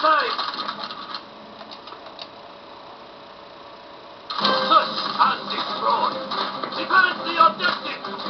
Outside. Search and destroy. Defend the objective.